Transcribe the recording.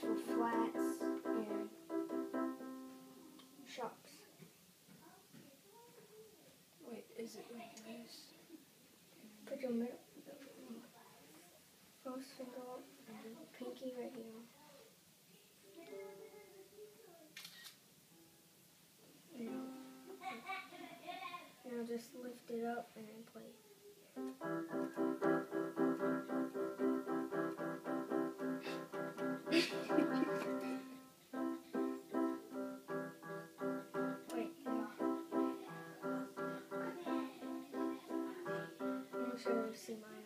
for flats and sharps. Wait, is it like this? Put your middle, first finger up and pinky right here. Now, now just lift it up and play. 是喜欢